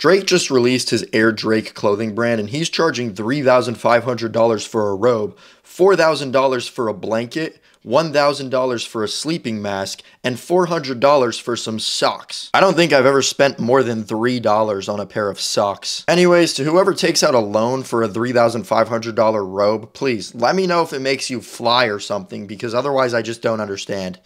Drake just released his Air Drake clothing brand and he's charging $3,500 for a robe, $4,000 for a blanket, $1,000 for a sleeping mask, and $400 for some socks. I don't think I've ever spent more than $3 on a pair of socks. Anyways, to whoever takes out a loan for a $3,500 robe, please let me know if it makes you fly or something because otherwise I just don't understand.